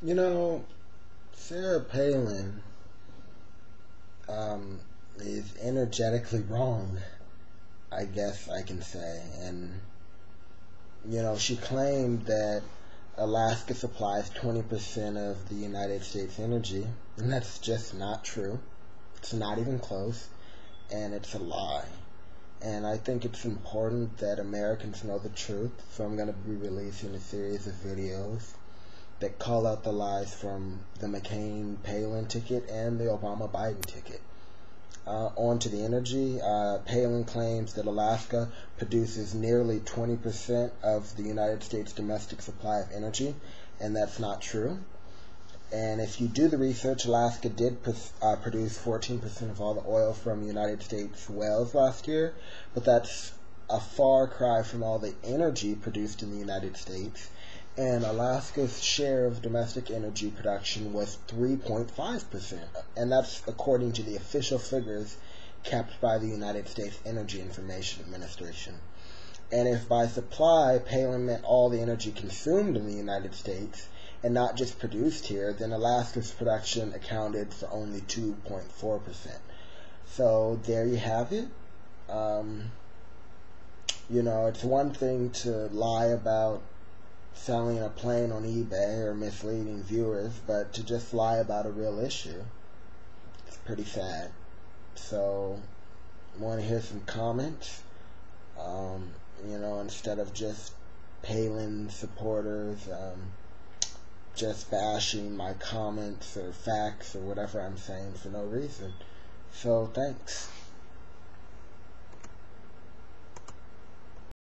You know, Sarah Palin um, is energetically wrong, I guess I can say. And, you know, she claimed that Alaska supplies 20% of the United States energy, and that's just not true. It's not even close, and it's a lie. And I think it's important that Americans know the truth, so I'm going to be releasing a series of videos that call out the lies from the McCain Palin ticket and the Obama Biden ticket. Uh, on to the energy. Uh, Palin claims that Alaska produces nearly 20% of the United States domestic supply of energy, and that's not true. And if you do the research, Alaska did uh, produce 14% of all the oil from United States wells last year, but that's a far cry from all the energy produced in the United States and Alaska's share of domestic energy production was 3.5%, and that's according to the official figures kept by the United States Energy Information Administration. And if by supply Palin meant all the energy consumed in the United States and not just produced here, then Alaska's production accounted for only 2.4%. So there you have it. Um, you know, it's one thing to lie about selling a plane on eBay or misleading viewers, but to just lie about a real issue, it's pretty sad. So, want to hear some comments? Um, you know, instead of just Palin supporters um, just bashing my comments or facts or whatever I'm saying for no reason. So, thanks.